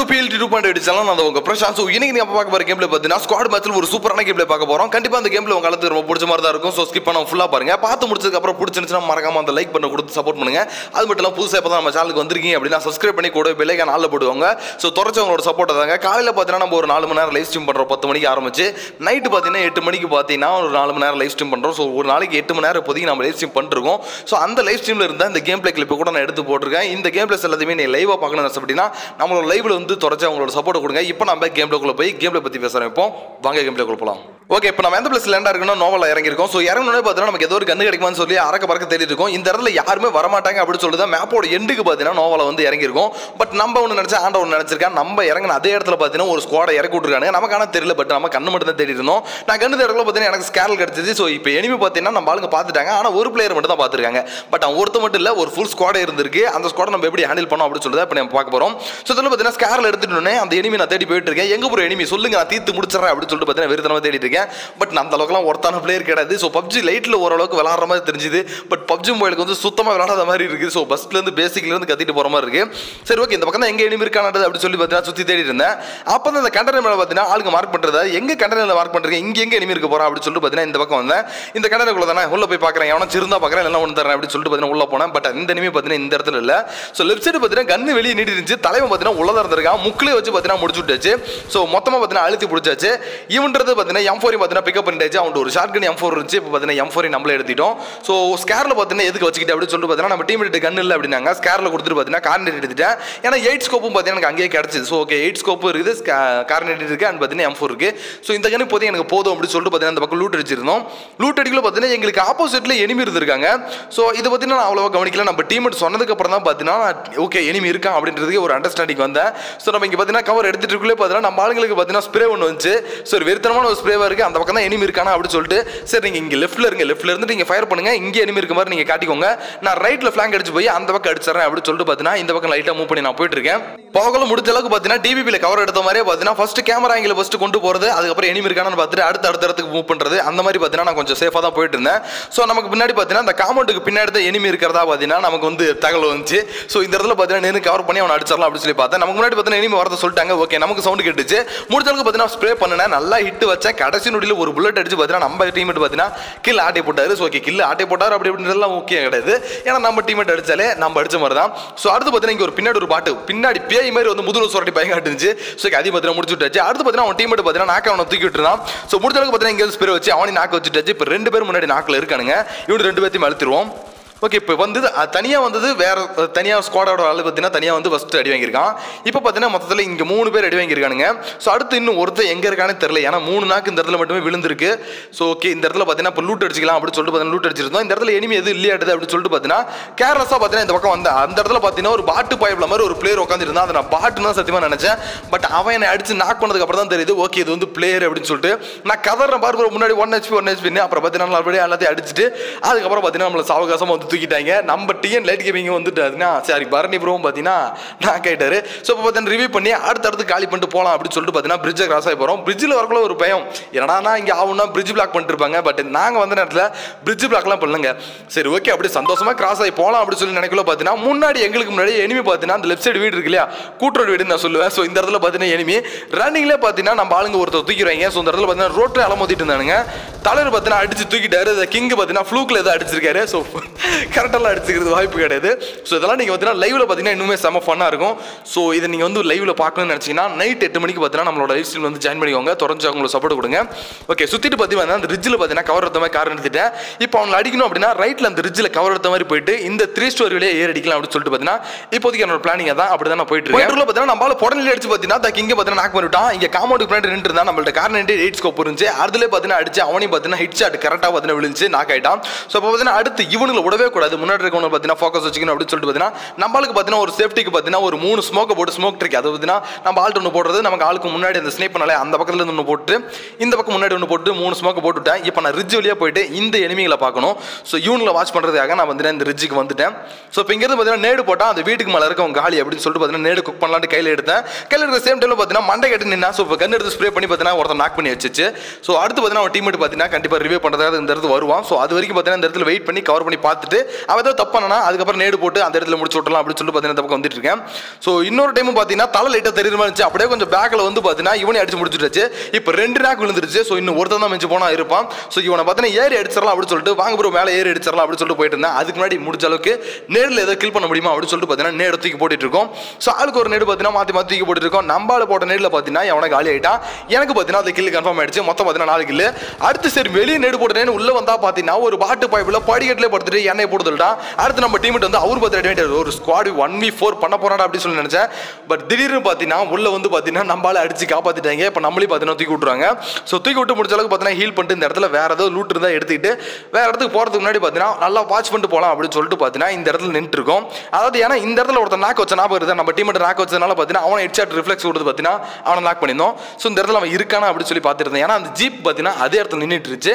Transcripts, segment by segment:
To BLD two point அடிச்சாலும் நான் உங்க பிரசாந்த். ஸோ இன்னைக்கு நீங்க பார்க்க போற கேம்ல பார்த்தீங்கன்னா ஸ்குவாட் மேட்ச்ல ஒரு சூப்பரான கேம்ல பார்க்க போறோம். கண்டிப்பா அந்த கேம்ல உங்க அளத்து ரொம்ப பிடிச்ச மாதிரி தான் இருக்கும். ஸோ ஸ்கிப் பண்ண ஃபுல்லா பாருங்க. பார்த்து முடிச்சதுக்கு அப்புறம் பிடிச்சிருந்துச்சுன்னா மறக்காம அந்த லைக் பண்ண கொடுத்து சப்போர்ட் பண்ணுங்க. அது மட்டும் இல்லாம புதுசாக இப்போ நம்ம சேனலுக்கு வந்திருக்கீங்க அப்படின்னா சப்ஸ்கிரைப் பண்ணி கூட பெல்லைக்கா நாளில் போடுவாங்க. ஸோ தொடச்சவங்களோட சப்போர்ட் தாங்க காலையில் பார்த்தீங்கன்னா நம்ம ஒரு நாலு மணி நேரம் லைவ் ஸ்ட்ரீம் பண்றோம். பத்து மணிக்கு ஆரம்பிச்சு நைட்டு பார்த்தீங்கன்னா எட்டு மணிக்கு பார்த்தீங்கன்னா ஒரு நாலு மணி நேரம் லைவ் ஸ்ட்ரீம் பண்றோம். ஸோ ஒரு நாளைக்கு எட்டு மணி நேரம் இப்போதைக்கு நம்ம லைவ் ஸ்ட்ரீம் பண்ணிருக்கோம். ஸோ அந்த லைவ் ஸ்ட்ரீம்ல இருந்தால் இந்த கேம் பிளே கிளிப்பை கூட நான் எடுத்து போட்டிருக்கேன். இந்த கேம் பிளேஸ் எல்லாத்தையுமே நீ லைவாக பார்க்கணும் அப்படின்னா நம்மளோட லைவ்ல வந்து தொடர்ச்சி அவங்களோட சப்போர்ட் கொடுங்க. இப்போ நம்ம கேம் பிளேக்குள்ள போய் கேம் பிளே பற்றி பேச ஆரம்பிப்போம். வாங்க கேம் பிளேக்குள்ள போகலாம் ஓகே இப்போ நம்ம எந்த பிளேஸ் லேண்டாக இருக்குன்னா நோவலில் இறங்கிருக்கோம் ஸோ இறங்கணும்னே பார்த்தீங்கன்னா நமக்கு ஏதோ ஒரு கண்ணு கிடைக்குமான்னு சொல்லி அறக்க பறக்க தேடிட்டு இருக்கோம். இந்த இடத்துல யாருமே வரமாட்டாங்க அப்படின்னு சொல்லி தான் மேப்போட எண்டுக்கு பார்த்தீங்கன்னா நோவலை வந்து இறங்கிருக்கும் பட் நம்ம ஒன்று நினச்சா ஆண்ட ஒன்று நினச்சிருக்கேன் நம்ம இறங்கின அதே இடத்துல பார்த்தீங்கன்னா ஒரு ஸ்குவாடை இறக்கி விட்டுருக்காங்க நமக்கு ஆனால் தெரியல பட் நம்ம கண்ணு மட்டும் தான் தேடி இருந்தோம். நான் கண்ணு இடத்துல பார்த்தீங்கன்னா எனக்கு ஸ்கேரல் கிடச்சிச்சு. ஸோ இப்போ எனிமே பார்த்தீங்கன்னா நம்ம ஆளுங்க பார்த்துட்டாங்க. ஆனால் ஒரு பிளேயர் மட்டும் தான் பார்த்துருக்காங்க. பட் அவன் ஒருத்த மட்டும் இல்லை ஒரு ஃபுல் ஸ்குவாடே இருந்திருக்கு. அந்த ஸ்குவாடை நம்ம எப்படி ஹேண்டில் பண்ணோம் அப்படின்னு சொல்லி தான் இப்போ நம்ம பார்க்க போகிறோம் ஸோ இதில் பார்த்தீங்கன்னா ஸ்கேரல் எடுத்துட்டோன்னே அந்த எனிமி நான் தேடி போயிட்டு இருக்கேன். எங்க போகிற எனிமி சொல்லுங்க நான் தீர்த்து முடிச்சிடறேன் அப்படின்னு சொல்லிட்டு பார்த்தீங்கன்னா வெறுத்தனமாக தேடிட்டு இருக்கேன். பட் நான் அந்த அளவுக்குலாம் ஒருத்தான பிளேயர் கிடையாது. ஸோ பப்ஜி லைட்டில் ஓரளவுக்கு விளாட்ற மாதிரி தெரிஞ்சுது. பட் பப்ஜி மொபைலுக்கு வந்து சுத்தமாக விளாடாத மாதிரி இருக்குது ஸோ பஸ்ட்லேருந்து பேசிக்லேருந்து கத்திட்டு போகிற மாதிரி இருக்குது சரி ஓகே இந்த பக்கம் தான் எங்கே எனிமி இருக்கானது அப்படின்னு சொல்லி பார்த்தீங்கன்னா சுற்றி தேடி இருந்தேன். அப்போ தான் அந்த கண்டனர் மேலே பார்த்தீங்கன்னா ஆளுங்க மார்க் பண்ணுறதா எங்கே கண்டனரில் மார்க் பண்ணுறீங்க இங்கே எங்கே எனிமி இருக்க போகிறா அப்படின்னு சொல்லிட்டு பார்த்தீங்கன்னா இந்த பக்கம் வந்தேன். இந்த கண்டனருக்குள்ள தானே உள்ள போய் பார்க்குறேன். எவனா சிறந்தா பார்க்குறேன் எல்லாம் ஒன்று தரேன் அப்படின்னு சொல்லிட்டு பார்த்தீங்கன்னா உள்ள போனேன். பட் இந்த எனிமி பார்த்தீங்கன்னா இந்த இடத்துல இல்லை. ஸோ லெஃப்ட் சைடு பார்த்தீங்கன்னா கண்ணு வெளியே நீட்டி இருந்துச்சு தலைவன் பார்த்தீங்கன்னா உள்ளதாக இருந்திருக்கான். முக்கிலே வச்சு பார்த்தீங்கன்னா முடிச்சு விட்டாச்சு ஸோ மொத்தமாக பார்த்தீங்கன்னா அழுத்தி பிடிச்சாச்சு. இவன்றது பார்த்தீங்கன்னா எம் ஃபோரி பார்த்தீங்கன்னா பிக்கப் பண்ணிட்டாச்சு. அவன் ஒரு ஷார்ட் கன் எம் ஃபோர் இருந்துச்சு. இப்போ பார்த்தீங்கன்னா எம் ஃபோரி நம்மளே எடுத்துட்டோம். ஸோ ஸ்கேரில் பார்த்தீங்கன்னா எதுக்கு வச்சுக்கிட்டு அப்படின்னு சொல்லிட்டு பார்த்தீங்கன்னா நம்ம டீம் எடுத்து கன் இல்லை அப்படின்னாங்க. ஸ்கேரில் கொடுத்துட்டு பார்த்தீங்கன்னா கார்னேட் எடுத்துட்டேன். ஏன்னா எயிட் ஸ்கோப்பும் பார்த்தீங்கன்னா எனக்கு அங்கேயே கிடச்சிது. ஸோ ஓகே எயிட் ஸ்கோப்பு இருக்குது. கார்னேட் இருக்குது அண்ட் பார்த்தீங்கன்னா எம் ஃபோர் இருக்குது ஸோ இந்த கன் இப்போதைக்கு எனக்கு போதும் அப்படின்னு சொல்லிட்டு பார்த்தீங்கன்னா அந்த பக்கம் லூட் அடிச்சிருந்தோம். லூட் அடிக்கல பார்த்தீங்கன்னா எங்களுக்கு ஆப்போசிட்டில் எனிமி இருந்திருக்காங்க. ஸோ இதை பார்த்தீங்கன்னா நான் அவ்வளோவா கவனிக்கல. நம்ம டீம் சொன்னதுக்கு அப்புறம் தான் பார்த்தீங்கன்னா ஓகே எனிமி இருக்கான் அப்படின்றதுக்கு ஒரு அண்டர்ஸ்டாண்டிங் வந்தேன். ஸோ நம்ம இங்கே பார்த்தீங்கன்னா கவர் எடுத்துகிட்டு இருக்குள்ளே பார்த்தீங்கன்னா நம்ம ஆளுங்களுக்கு பார்த்தீங்கன்னா ஸ்ப்ரே ஒன்று வந்துச்சு. ஸோ ஒரு வெறித்தனமான ஒரு ஸ்ப்ரேவாக இருக்குது அந்த பக்கம் தான் எனிமி இருக்கானா அப்படின்னு சொல்லிட்டு சரி நீங்கள் இங்கே லெஃப்ட்டில் இருங்க. லெஃப்ட்டில் இருந்து நீங்கள் ஃபயர் பண்ணுங்க. இங்கே எனிமி இருக்க மாதிரி நீங்கள் காட்டிக்கோங்க. நான் ரைட்டில் ஃப்ளாங்க் அடிச்சு போய் அந்த பக்கம் அடிச்சிடறேன் அப்படின்னு சொல்லிட்டு பார்த்தீங்கன்னா இந்த பக்கம் லைட்டாக மூவ் பண்ணி நான் போயிட்டு இருக்கேன் போகல முடிஞ்ச அளவுக்கு பார்த்தீங்கன்னா டிவிபியில் கவர் எடுத்த மாதிரியே பார்த்தீங்கன்னா ஃபஸ்ட்டு கேமரா எங்களை ஃபஸ்ட்டு கொண்டு போகிறது அதுக்கப்புறம் எனிமி இருக்கானு பார்த்துட்டு அடுத்த அடுத்த இடத்துக்கு மூவ் பண்ணுறது அந்த மாதிரி பார்த்தீங்கன்னா நான் கொஞ்சம் சேஃபாக தான் போயிட்டு இருந்தேன் ஸோ நமக்கு பின்னாடி பார்த்தீங்கன்னா அந்த காமௌண்ட்டுக்கு பின்னாடி தான் எனிமி இருக்கிறதா பார்த்தீங்கன்னா நமக்கு வந்து தகவல் வந்துச்சு. ஸோ இந்த இடத்துல பார்த்தீங்கன்னா நின்று கவர் பண்ணி அவனை அடிச்சிடலாம் அப்படின்னு சொல்லி பார்த்தேன். நமக்கு முன்னாடி பார்த்தீங்கன்னா இனிமே வரத சொல்லிட்டாங்க. ஓகே நமக்கு சவுண்ட் கேட்டுச்சு. முடிஞ்ச அளவுக்கு பார்த்தீங்கன்னா ஸ்ப்ரே பண்ணினேன். நல்லா ஹிட் வச்சேன். கடைசி நொடியில் ஒரு புல்லட் அடிச்சு பார்த்தீங்கன்னா நம்ம டீமேட் பார்த்தீங்கன்னா கில் ஆட்டி போட்டாரு. ஸோ ஓகே கில் ஆட்டி போட்டார் அப்படி அப்படின்றதுலாம் முக்கியம் கிடையாது. ஏன்னா நம்ம டீமேட் அடிச்சாலே நம்ம அடிச்ச மாதிரி தான் ஸோ அடுத்து பார்த்தீங்கன்னா இங்கே ஒரு பின்னாடி ஒரு பாட்டு. பின்னாடி பேய் மாதிரி வந்து முதுகு சுரட்டி பயம் காட்டுச்சு ஸோ அதே பார்த்தீங்கன்னா முடிச்சு விட்டாச்சு. அடுத்து பார்த்தீங்கன்னா அவன் டீமேட் பார்த்தீங்கன்னா நாக்க அவனை தூக்கி விட்டுருந்தான். ஸோ முடிஞ்ச அளவுக்கு பார்த்தீங்கன்னா இங்கே ஸ்ப்ரே வச்சு அவனையும் நாக்க வச்சுட்டாச்சு. இப்போ ரெண்டு பேர் முன்னாடி நாக்கில் இருக்கானுங்க. இவனு ரெண்டு பேர்த்தையும் அழுத்திடுவோம் ஓகே இப்போ வந்தது தனியாக வந்தது வேற தனியாக ஸ்குவாடோட ஆள் பார்த்தீங்கன்னா தனியாக வந்து ஃபஸ்ட்டு அடி வாங்கியிருக்கான். இப்போ பார்த்தீங்கன்னா மொத்தத்தில் இங்கே மூணு பேர் அடி வாங்கியிருக்கானுங்க. ஸோ அடுத்து இன்னும் ஒருத்தர் எங்கே இருக்கானே தெரியல. ஏன்னா மூணு நாக்கு இந்த இடத்துல மட்டுமே விழுந்திருக்கு. ஸோ ஓகே இந்த இடத்துல பார்த்தீங்கன்னா இப்போ லூட் அடிச்சிக்கலாம் அப்படின்னு சொல்லிட்டு பார்த்தீங்கன்னா லூட் அடிச்சிருந்தோம். இந்த இடத்துல எனிமே எது இல்லையாடுது அப்படின்னு சொல்லிட்டு பார்த்தீங்கன்னா கேர்லஸாக பார்த்தீங்கன்னா இந்த பக்கம் வந்தேன். அந்த இடத்துல பார்த்தீங்கன்னா ஒரு பாட்டு பாய்ப்பில் மாதிரி ஒரு பிளேயர் உட்காந்துருந்தான் அதை நான் பாட்டுன்னு தான் சத்தியமாக நினச்சேன். பட் அவன் என்னை அடிச்சு நாக் பண்ணதுக்கு அப்புறம் தான் தெரியுது ஓகே இது வந்து பிளேயர் அப்படின்னு சொல்லிட்டு. நான் கதறேன் பாரு முன்னாடி ஒன் ஹெச்பி ஒன் ஹெச்பின்னு அப்புறம் பார்த்தீங்கன்னா நல்லபடியாக எல்லாத்தையும் அடிச்சுட்டு அதுக்கப்புறம் பார்த்தீங்கன்னா நம்மளை சாவகாசமாக வந்து தூக்கிட்டாங்க. நம்ம டிஎன் லைட் கேமிங் வந்துட்டாருன்னா சரி பரணி ப்ரோவும் பார்த்தீங்கன்னா நான் கேட்டார். ஸோ இப்போ பார்த்தீங்கன்னா ரிவ்யூ பண்ணி அடுத்தடுத்து காலி பண்ணிட்டு போகலாம் அப்படின்னு சொல்லிட்டு பார்த்தீங்கன்னா பிரிட்ஜை கிராஸ் ஆகி போகிறோம் பிரிட்ஜில் வரக்குள்ள ஒரு பயம். என்னடா இங்கே ஆகும்னா பிரிட்ஜ் பிளாக் பண்ணிருப்பாங்க பட் நாங்கள் வந்த நேரத்தில் பிரிட்ஜ் பிளாக்லாம் பண்ணுங்க சரி ஓகே அப்படி சந்தோஷமாக கிராஸ் ஆகி போகலாம் அப்படின்னு சொல்லி நினைக்கல பார்த்தீங்கன்னா முன்னாடி எங்களுக்கு முன்னாடி எனிமி பார்த்தீங்கன்னா அந்த லெஃப்ட் சைடு வீடு இருக்கு இல்லையா? கூட்டுறோடு வீடுன்னு நான் சொல்லுவேன். ஸோ இந்த இடத்துல பார்த்தீங்கன்னா எனிமி ரன்னிங்லேயே பார்த்தீங்கன்னா நம்ம ஆளுங்க ஒருத்தர் தூக்கிடுவாங்க. ஸோ இந்த இடத்துல பார்த்தீங்கன்னா ரோட்டில் அலமோதிட்டு இருந்தானுங்க. தலைவர் பார்த்தீங்கன்னா அடிச்சு தூக்கிட்டாரு. இந்த கிங் பார்த்தீங்கன்னா ஃப்ளூக்கில் எதாவது அடிச்சிருக்காரு. ஸோ கரெக்டெல்லாம் எடுத்துக்கிறது வாய்ப்பு கிடையாது. ஸோ இதெல்லாம் நீங்கள் பார்த்தீங்கன்னா லைவ்ல பார்த்தீங்கன்னா இன்னுமே செம ஃபன்னாக இருக்கும். ஸோ இதை நீங்கள் வந்து லைவ்ல பார்க்கணும்னு நினச்சிங்கன்னா நைட் எட்டு மணிக்கு பார்த்தீங்கன்னா நம்மளோட லைவ் ஸ்ட்ரீம் வந்து ஜாயின் பண்ணிக்கோங்க. தொடர்ந்து அவங்களுக்கு சப்போர்ட் கொடுங்க. ஓகே சுற்றிட்டு பார்த்தீங்கன்னா அந்த ரிட்ஜில் பார்த்தீங்கன்னா கவர் எடுத்த மாதிரி கார் எடுத்துட்டேன் இப்போ அவங்களை அடிக்கணும் அப்படின்னா ரைட்டில் அந்த ரிட்ஜில் கவர் எடுத்த மாதிரி போயிட்டு இந்த த்ரீ ஸ்டோரியிலே ஏர் அடிக்கலாம் அப்படின்னு சொல்லிட்டு பார்த்தீங்கன்னா இப்போதைக்கு என்னோட பிளானிங் தான் அப்படி தான் நான் போயிட்டு இருக்கேன். பார்த்தீங்கன்னா நம்மளால புடனில் அடிச்சு பார்த்தீங்கன்னா தக்கு இங்கே பார்த்தீங்கன்னா நாக் பண்ணிவிட்டான் இங்கே காமௌண்ட் பிளான் நின்று இருந்தா நம்மள்ட்ட கார் நைன்டி எயிட் ஸ்கோப் இருந்துச்சு. அதுலேயே பார்த்தீங்கன்னா அடிச்சு அவனையும் பார்த்தீங்கன்னா ஹிட் ஷாட் கரெக்டாக பார்த்தீங்கன்னா விழுந்துச்சு நாக் ஆகிட்டான் ஸோ இப்போ பார்த்தீங்கன்னா அடுத்து இவனுங்களை உடவே கூடாது முன்னாடி இருக்கவங்க பார்த்தீங்கன்னா ஃபோக்கஸ் வச்சுக்கணும் அப்படின்னு சொல்லிட்டு பார்த்தீங்கன்னா நம்மளுக்கு பார்த்தீங்கன்னா ஒரு சேஃப்டிக்கு பார்த்தீங்கன்னா ஒரு மூணு ஸ்மோக்கை போட்டு ஸ்மோக் ட்ரிக் அது பார்த்தீங்கன்னா நம்ம ஆள்ட்டு ஒன்று போடுறது நமக்கு ஆளுக்கு முன்னாடி அந்த ஸ்னேப் பண்ணாலே அந்த பக்கத்துலேருந்து ஒன்று போட்டு இந்த பக்கம் முன்னாடி ஒன்று போட்டு மூணு ஸ்மோக்கை போட்டுவிட்டேன் இப்போ நான் ரிட்ஜ் வழியாக போயிட்டு இந்த எனிமிகளை பார்க்கணும். ஸோ யூனில் வாட்ச் பண்ணுறதுக்காக நான் வந்து இந்த ரிட்ஜுக்கு வந்துட்டேன். ஸோ இப்போ இங்கேருந்து பார்த்தீங்கன்னா நேடு போட்டால் அந்த வீட்டுக்கு மேலே இருக்கவங்க காலி அப்படின்னு சொல்லிட்டு பார்த்தீங்கன்னா நேடு குக் பண்ணலான்ட்டு கையில் எடுத்தேன். கையில் எடுத்த சேம் டைமில் பார்த்தீங்கன்னா மண்டை கட்டி நின்னா ஸோ இப்போ கன் எடுத்து ஸ்ப்ரே பண்ணி பார்த்தீங்கன்னா ஒருத்தர் நாக் பண்ணி வச்சிச்சு. ஸோ அடுத்து பார்த்தீங்கன்னா அவன் டீமேட் பார்த்தீங்கன்னா கண்டிப்பாக ரிவ்யூ பண்ணுறதாக இந்த இடத்துல வருவான். ஸோ அது வரைக்கும் பார்த்தீங்கன்னா இந்த இடத்துல வெயிட் பண்ணி கவர் பண்ணி பார்த்துட்டு அவன் ஏதோ தப்பானா அதுக்கப்புறம் நேடு போட்டு அந்த இடத்துல முடிச்சு விட்டலாம் அப்படின்னு சொல்லிட்டு பார்த்தீங்கன்னா பக்கம் வந்துட்டு இருக்கேன். ஸோ இன்னொரு டைம் பார்த்தீங்கன்னா தலை லைட்டாக தெரியுற மாதிரி இருந்துச்சு. அப்படியே கொஞ்சம் பேக்கில் வந்து பார்த்தீங்கன்னா இவனே அடிச்சு முடிச்சுட்டாச்சு. இப்போ ரெண்டு ரேக் விழுந்துருச்சு. ஸோ இன்னும் ஒருத்தன் தான் மிஞ்சு போனால் இருப்பான். ஸோ இவனை பார்த்தீங்கன்னா ஏறி அடிச்சிடலாம் அப்படின்னு சொல்லிட்டு வாங்க ப்ரோ மேலே ஏறி அடிச்சிடலாம் அப்படின்னு சொல்லிட்டு போயிட்டு இருந்தேன். அதுக்கு முன்னாடி முடிஞ்ச அளவுக்கு நேரில் ஏதோ கில் பண்ண முடியுமா அப்படின்னு சொல்லிட்டு பார்த்தீங்கன்னா நேடு தூக்கி போட்டுட்டு இருக்கோம். ஸோ ஆளுக்கு ஒரு நேடு பார்த்தீங்கன்னா மாற்றி மாற்றி தூக்கி போட்டுட்டு இருக்கோம். நம்பால போட்ட நேரில் பார்த்தீங்கன்னா எவனை காலி ஆயிட்டான். எனக்கு பார்த்தீங்கன்னா அந்த கில்லு கன்ஃபார்ம் ஆயிடுச்சு. மொத்தம் பார்த்தீங்கன்னா நாலு கில்லு அடுத்து சரி வெளியே நேடு போட்டேன்னு உள்ளே வந்தால் பார்த்தீங்கன்னா ஒரு பாட்டு பைப்பில் படிக்கட்டிலே படுத்துட்டு எண்ணெய் போடுதல்டா. அடுத்து நம்ம டீம் வந்து அவர் பார்த்து ஒரு ஸ்குவாட் ஒன் வி ஃபோர் பண்ண போறாடா அப்படின்னு சொல்லி நினைச்சேன். பட் திடீர்னு பார்த்தீங்கன்னா உள்ள வந்து பார்த்தீங்கன்னா நம்மளால அடிச்சு காப்பாத்திட்டாங்க. இப்போ நம்மளையும் பார்த்தீங்கன்னா தூக்கி விட்டுறாங்க. ஸோ தூக்கி விட்டு முடிச்ச அளவுக்கு பார்த்தீங்கன்னா ஹீல் பண்ணிட்டு இந்த இடத்துல வேற ஏதோ லூட் இருந்தால் எடுத்துக்கிட்டு வேற இடத்துக்கு போறதுக்கு முன்னாடி பார்த்தீங்கன்னா நல்லா வாட்ச் பண்ணிட்டு போகலாம் அப்படின்னு சொல்லிட்டு பார்த்தீங்கன்னா இந்த இடத்துல நின்று அதாவது ஏன்னா இந்த இடத்துல ஒருத்தர் நாக்க வச்ச ஞாபகம் இருக்குது? நம்ம டீம் நாக்க வச்சதுனால பார்த்தீங்கன்னா அவனை ஹெட்ஷாட் ரிஃப்ளெக்ஸ் கொடுத்து பார்த்தீங்கன்னா அவனை நாக் பண்ணியிருந்தோம். ஸோ இந்த இடத்துல அவன் இருக்கானா அப்படின்னு சொல்லி பார்த்துருந்தேன். ஏன்னா அந்த ஜீப் பார்த்தீங்கன்னா அதே இடத்துல நின்றுட்டு இருந்துச்சு.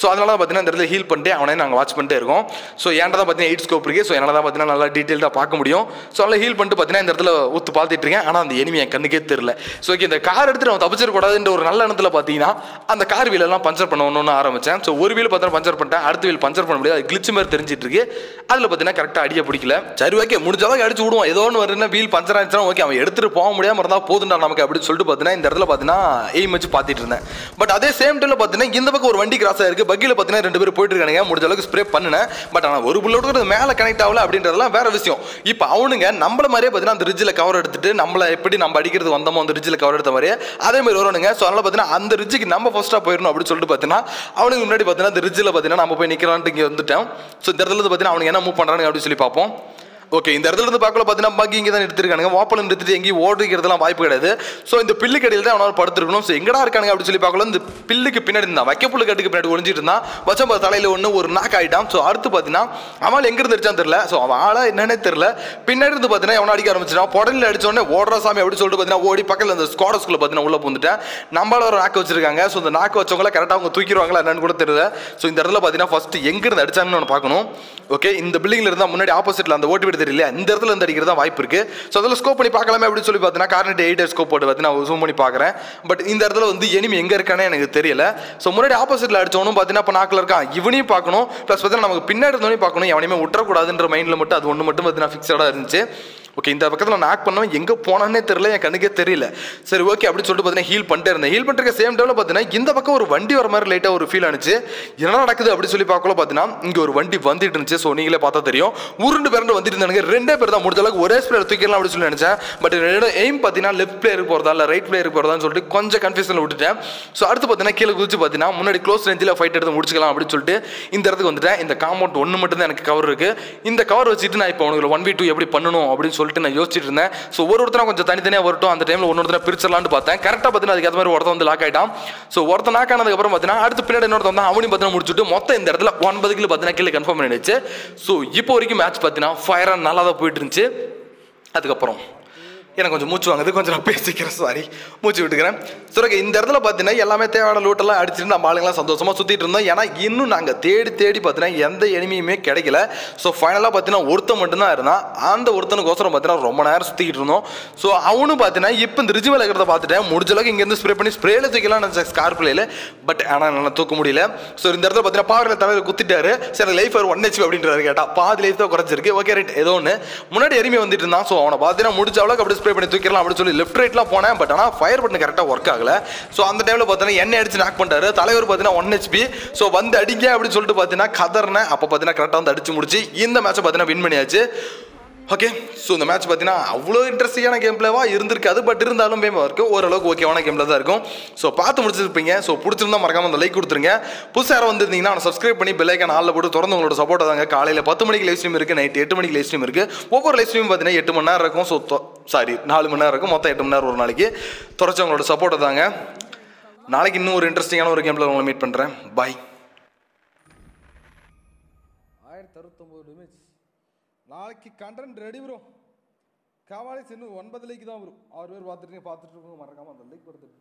ஸோ அதனால பார்த்தீங்கன்னா இந்த இடத்துல ஹீல் பண்ணிட்டு அவனை நாங்கள் வாட்ச் பண்ணிட்டே இருக்கோம். ஸோ ஏன்டா தான் பார்த்தீங்கன்னா எயிட் ஸ்கோப் இருக்குது ஸோ என்னால் தான் பார்த்தீங்கன்னா நல்லா டீட்டெயிலாக பார்க்க முடியும். ஸோ நல்லா ஹீல் பண்ணிட்டு பார்த்தீங்கன்னா இந்த இடத்துல ஒத்து பார்த்துட்டு இருக்கேன். ஆனால் அந்த எனிமி என் கண்ணுக்கே தெரியல. ஸோ ஓகே இந்த கார் எடுத்து அவன் தப்பிச்சிடக்கூடாதுன்ற ஒரு நல்ல இடத்துல பார்த்தீங்கன்னா அந்த கார் வீலெல்லாம் பஞ்சர் பண்ணணும்னு ஆரம்பிச்சேன். ஸோ ஒரு வீல் பார்த்தா பஞ்சர் பண்ணிட்டேன். அடுத்த வீல் பஞ்சர் பண்ண முடியாது. அது கிளிச்சு மாதிரி தெரிஞ்சிட்டு இருக்கு. அதில் பார்த்தீங்கன்னா கரெக்டாக அடிய பிடிக்கல. சரி ஓகே முடிஞ்ச அடிச்சு விடுவோம். ஏதோ ஒன்று வருதுன்னா வீல் பஞ்சர் ஆச்சுன்னா ஓகே அவன் எடுத்துட்டு போக முடியாமல் இருந்தால் போதுண்டா நமக்கு அப்படின்னு சொல்லிட்டு பார்த்தீங்கன்னா இந்த இடத்துல பார்த்தீங்கன்னா எய்ம் வச்சு பார்த்துட்டு இருந்தேன். பட் அதே சேம் டைமில் பார்த்தீங்கன்னா இந்த பக்கம் ஒரு வண்டி கிராஸ் ஆயிருக்கு. பக்கியில் பார்த்தீங்கன்னா ரெண்டு பேர் போயிட்டு இருக்கானுங்க. முடிஞ்ச அளவுக்கு ஸ்ப்ரே பண்ணினேன். பட் ஆனால் ஒரு புல்லோட மேலே கனெக்ட் ஆகல அப்படின்றதெல்லாம் வேற விஷயம். இப்போ அவனுங்க நம்மள மாதிரியே பார்த்தீங்கன்னா அந்த ரிட்ஜில் கவர் எடுத்துட்டு நம்மளை எப்படி நம்ம அடிக்கிறது வந்தோமோ அந்த ரிட்ஜில் கவர் எடுத்த மாதிரியே அதே மாதிரி வருவானுங்க. ஸோ அதனால் பார்த்தீங்கன்னா அந்த ரிட்ஜுக்கு நம்ம ஃபர்ஸ்ட்டாக போயிடணும் அப்படின்னு சொல்லிட்டு பார்த்தீங்கன்னா அவனுக்கு முன்னாடி பார்த்தீங்கன்னா அந்த ரிட்ஜில் பார்த்தீங்கன்னா நம்ம போய் நிற்கிறான்ட்டு இங்கே வந்துட்டோம் ஸோ இந்த இடத்துல பார்த்தீங்கன்னா அவனுக்கு என்ன மூவ் பண்ணுறானுங்க அப்படின்னு சொல்லி பார்ப்போம். ஓகே இந்த இடத்துல இருந்து பார்க்கல பார்த்தீங்கன்னா பக்கி இங்கே தான் நிறுத்திருக்கானுங்க. வாப்பல் நிறுத்திட்டு எங்கேயும் ஓடிக்கிறதுலாம் வாய்ப்பு கிடையாது. ஸோ இந்த பில்லு கடையில் தான் அவனால் படுத்திருக்கணும். ஸோ எங்கடா இருக்கானுங்க அப்படின்னு சொல்லி பார்க்கல இந்த பில்லுக்கு பின்னாடி இருந்தான். வைக்க புல்லு கட்டுக்கு பின்னாடி ஒளிஞ்சிட்டு இருந்தான். வச்சம் தலையில் ஒன்று ஒரு நாக் ஆகிட்டான் ஸோ அடுத்து பார்த்தீங்கன்னா அவன் எங்கே இருந்து தெரில தெரியல. ஸோ அவன் ஆளாக என்னன்னே தெரியல. பின்னாடி இருந்து பார்த்தீங்கன்னா எவனை அடிக்க ஆரம்பிச்சிட்டான். புடலில் அடிச்ச உடனே ஓடுற சாமி அப்படின்னு சொல்லிட்டு பார்த்தீங்கன்னா ஓடி பக்கத்தில் அந்த ஸ்குவாடஸ்குள்ள பார்த்தீங்கன்னா உள்ள பூந்துட்டேன் நம்மளால ஒரு நாக்கு வச்சிருக்காங்க. ஸோ இந்த நாக்கு வச்சவங்கள கரெக்டாக அவங்க தூக்கிடுவாங்களா என்னன்னு கூட தெரியல. ஸோ இந்த இடத்துல பார்த்தீங்கன்னா ஃபஸ்ட்டு எங்கேருந்து அடிச்சாங்கன்னு ஒன்று பார்க்கணும். ஓகே இந்த பில்டிங்கில் இருந்தால் முன்னாடி ஆப்போசிட்டில் அந்த ஓட்டு வீடு தெரியல இந்த இடத்துல இருந்து அடிக்கிறது தான் வாய்ப்பு இருக்கு. ஸோ அதில் ஸ்கோப் பண்ணி பார்க்கலாமே அப்படின்னு சொல்லி பார்த்தீங்கன்னா கார்னெட் எயிட் ஸ்கோப் போட்டு பார்த்து நான் ஜூம் பண்ணி பார்க்குறேன். பட் இந்த இடத்துல வந்து எனிமி எங்கே இருக்கானே எனக்கு தெரியல. ஸோ முன்னாடி ஆப்போசிட்டில் அடிச்சவனும் பார்த்தீங்கன்னா இப்போ நாக்கில் இருக்கான். இவனையும் பார்க்கணும். ப்ளஸ் பார்த்தீங்கன்னா நமக்கு பின்னாடி இருந்தவனையும் பார்க்கணும். எவனையுமே விட்டுறக்கூடாதுன்ற மைண்டில் மட்டும் அது ஒன்று மட்டும் பார்த்தீங்கன்னா ஃபிக்ஸடாக இருந்துச்சு. ஓகே இந்த பக்கத்தில் நான் ஆக் பண்ணவன் எங்கே போனானே தெரியல. என் கண்ணுக்கே தெரியல. சரி ஓகே அப்படின்னு சொல்லிட்டு பார்த்தீங்கன்னா ஹீல் பண்ணிட்டே இருந்தேன். ஹீல் பண்ணுற சேம் டைமில் பார்த்தீங்கன்னா இந்த பக்கம் ஒரு வண்டி வர மாதிரி லைட்டாக ஒரு ஃபீல் ஆனிச்சு. என்ன நடக்குது அப்படின்னு சொல்லி பார்க்கல பார்த்தீங்கன்னா இங்கே ஒரு வண்டி வந்துட்டு இருந்துச்சு. ஸோ நீங்களே பார்த்தா தெரியும். உருண்டு பேருந்து வந்துட்டு எனக்கு ரெண்டே பேர் தான் முடிஞ்ச அளவுக்கு ஒரே பிளேயர் தூக்கிடலாம் அப்படின்னு சொல்லி நினைச்சேன். பட் என்னோட எய்ம் பார்த்தீங்கன்னா லெஃப்ட் பிளேயருக்கு போகிறதா இல்லை ரைட் பிளேயருக்கு போகிறதான்னு சொல்லிட்டு கொஞ்சம் கன்ஃபியூஷனில் விட்டுட்டேன். ஸோ அடுத்து பார்த்தீங்கன்னா கீழே குதிச்சு பார்த்தீங்கன்னா முன்னாடி க்ளோஸ் ரேஞ்சில் ஃபைட் எடுத்து முடிச்சுக்கலாம் அப்படின்னு சொல்லிட்டு இந்த இடத்துக்கு வந்துட்டேன். இந்த காம்பவுண்ட் ஒன்று மட்டும் தான் எனக்கு கவர் இருக்குது இந்த கவர் வச்சுட்டு நான் இப்போ உனக்கு ஒன் வி டூ எப்படி பண்ணணும் அப்படின்னு சொல்லிட்டு நான் யோசிச்சுட்டு இருந்தேன். ஸோ ஒரு ஒருத்தனா கொஞ்சம் தனித்தனியாக வரட்டும். அந்த டைமில் ஒன்று ஒருத்தனை பிரிச்சிடலான்னு பார்த்தேன். கரெக்டாக பார்த்தீங்கன்னா அதுக்கு மாதிரி ஒருத்தன் வந்து லாக் ஆகிட்டான் ஸோ ஒருத்தன் லாக் ஆனதுக்கப்புறம் பார்த்தீங்கன்னா அடுத்து பின்னாடி இன்னொருத்தன் வந்து அவனையும் பார்த்தீங்கன்னா முடிச்சுட்டு மொத்தம் இந்த இடத்துல ஒன்பது கிலோ பார்த்தீங்கன்னா கீழே கன்ஃபார்ம் பண்ணிடுச்சு ஸோ இப்போ வரைக்கும் மேட்ச் பார்த்தீங்கன்னா ஃபயராக நல்லா தான் போயிட்டு இருந்துச்சு. அதுக்கப்புறம் எனக்கு கொஞ்சம் மூச்சு வாங்குது. கொஞ்சம் நான் பேசிக்கிறேன். சாரி மூச்சு விட்டுக்கிறேன். சரி இந்த இடத்துல பார்த்தீங்கன்னா எல்லாமே தேவையான லூட்டெல்லாம் அடிச்சுட்டு நம்ம ஆளுங்களாம் சந்தோஷமாக சுற்றிட்டு இருந்தோம். ஏன்னா இன்னும் நாங்கள் தேடி தேடி பார்த்தீங்கன்னா எந்த எனிமையுமே கிடைக்கல. ஸோ ஃபைனலாக பார்த்தீங்கன்னா ஒருத்தன் மட்டும்தான் இருந்தான். அந்த ஒருத்தனுக்கோசரம் பார்த்தீங்கன்னா ரொம்ப நேரம் சுற்றிக்கிட்டு இருந்தோம். ஸோ அவனும் பார்த்தீங்கன்னா இப்போ இந்த ரிஜுவல் இருக்கிறத பார்த்துட்டேன். முடிஞ்ச அளவுக்கு இங்கேருந்து ஸ்ப்ரே பண்ணி ஸ்ப்ரேல தூக்கலாம் நினச்சேன் ஸ்கார்பிளையில் பட் ஆனால் என்னால் தூக்க முடியல. ஸோ இந்த இடத்துல பார்த்தீங்கன்னா பாவரில் தலைவர் குத்திட்டாரு. சரி லைஃப் ஒரு ஒன் ஹெச்பி அப்படின்றாரு கேட்டால் பாதி லைஃப் தான் குறைச்சிருக்கு ஓகே ரைட் ஏதோ ஒன்று முன்னாடி எரிமை வந்துட்டு இருந்தான். ஸோ அவனை பார்த்தீங்கன்னா முடிஞ்ச அளவுக்கு அப்படி ஸ்ப்ரே பண்ணி தூக்கிடலாம் அப்படின்னு சொல்லி லெஃப்ட் ரைட்லாம் போனேன். பட் ஆனால் ஃபயர் பட்டன் கரெக்டாக ஒர்க் ஆகல. ஸோ அந்த டைமில் பார்த்தீங்கன்னா எண்ணெய் அடிச்சு நாக் பண்ணிட்டாரு. தலைவர் பார்த்தீங்கன்னா ஒன் ஹெச்பி ஸோ வந்து அடிங்க அப்படின்னு சொல்லிட்டு பார்த்தீங்கன்னா கதர்னேன் அப்போ பார்த்தீங்கன்னா கரெக்டாக வந்து அடிச்சு முடிச்சு. இந்த மேட்சை பார்த்தீங்கன்னா வின் பண்ணியாச்சு. ஓகே ஸோ இந்த மேட்ச் பார்த்தீங்கன்னா அவ்வளோ இன்ட்ரெஸ்டிங்கான கேம் பிளேவாக இருந்திருக்காது பட் இருந்தாலும் மேம் இருக்கும் ஓரளவுக்கு ஓகேவான கேமில் தான் இருக்கும். ஸோ பார்த்து முடிச்சிருப்பீங்க. ஸோ பிடிச்சிருந்தா மறக்காம அந்த லைக் கொடுத்துருங்க. புதுசாக யாரும் வந்திருந்தீங்கன்னா சப்ஸ்கிரைப் பண்ணி பெல்லைக்கான ஆளில் போட்டு தொடர்ந்து உங்களோட சப்போர்ட் தாங்க. காலையில் பத்து மணிக்கு லைவ் ஸ்ட்ரீம் இருக்குது நைட் எட்டு மணிக்கு லைவ் ஸ்ட்ரீம் இருக்குது ஒவ்வொரு லைவ் ஸ்ட்ரீம் பார்த்தீங்கன்னா எட்டு மணி நேரம் இருக்கும். ஸோ சாரி நாலு மணி நேரம் இருக்கும். மொத்தம் எட்டு மணி நேரம் ஒரு நாளைக்கு. தொடர்ச்சி உங்களோட சப்போர்ட் தாங்க. நாளைக்கு இன்னும் ஒரு இன்ட்ரெஸ்டிங்கான ஒரு கேமில் உங்களை மீட் பண்ணுறேன் பாய் ஆயிரத்தி அறுபத்தொம்போது டேமேஜ் நாளைக்கு கண்டென்ட் ரெடி வரும் காவாலிஸ் இன்னும் ஒன்பது லைக் தான் வரும் ஆறு பேர் பார்த்துட்டு பார்த்துட்டு இருக்கோம் மறக்காமல் அந்த லைக் படுத்துட்டு